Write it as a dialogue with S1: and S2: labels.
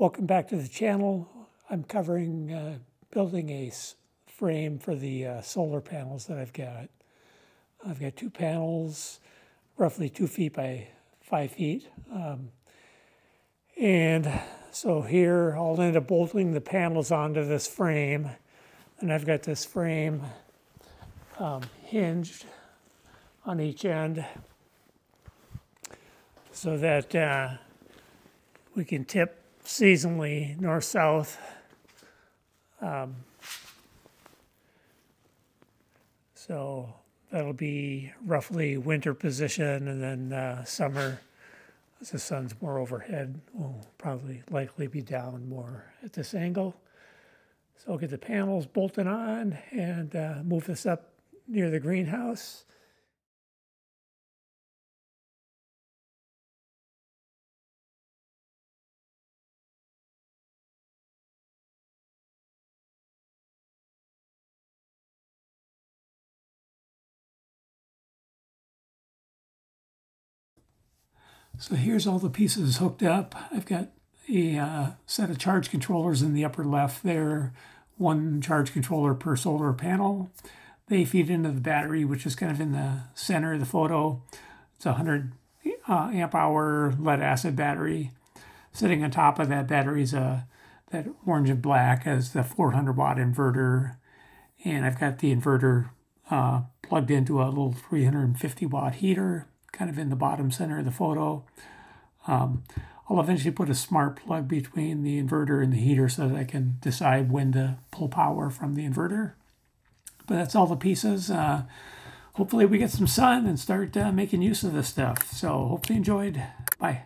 S1: Welcome back to the channel. I'm covering uh, building a frame for the uh, solar panels that I've got. I've got two panels, roughly two feet by five feet. Um, and so here I'll end up bolting the panels onto this frame. And I've got this frame um, hinged on each end so that uh, we can tip seasonally north-south. Um, so that'll be roughly winter position, and then uh, summer, as the sun's more overhead, will probably likely be down more at this angle. So I'll get the panels bolted on and uh, move this up near the greenhouse. So here's all the pieces hooked up. I've got a uh, set of charge controllers in the upper left there, one charge controller per solar panel. They feed into the battery, which is kind of in the center of the photo. It's a 100 uh, amp hour lead acid battery. Sitting on top of that battery is a that orange and black as the 400 watt inverter. And I've got the inverter uh, plugged into a little 350 watt heater kind of in the bottom center of the photo. Um, I'll eventually put a smart plug between the inverter and the heater so that I can decide when to pull power from the inverter. But that's all the pieces. Uh, hopefully we get some sun and start uh, making use of this stuff. So hopefully you enjoyed. Bye.